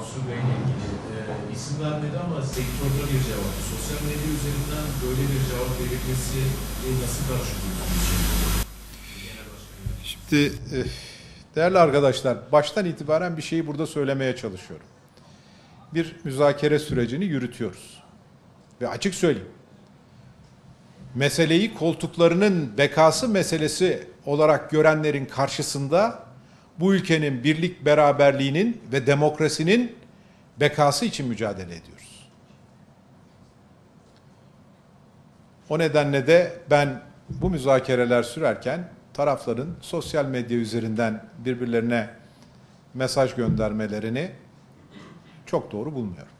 Mansur Bey'le ilgili e, isim vermedi ama sektörde bir cevap. Sosyal medya üzerinden böyle bir cevap verilmesi e, nasıl karşılıyorsunuz? Şimdi eh, değerli arkadaşlar baştan itibaren bir şeyi burada söylemeye çalışıyorum. Bir müzakere sürecini yürütüyoruz. Ve açık söyleyeyim. Meseleyi koltuklarının bekası meselesi olarak görenlerin karşısında bu ülkenin birlik beraberliğinin ve demokrasinin bekası için mücadele ediyoruz. O nedenle de ben bu müzakereler sürerken tarafların sosyal medya üzerinden birbirlerine mesaj göndermelerini çok doğru bulmuyorum.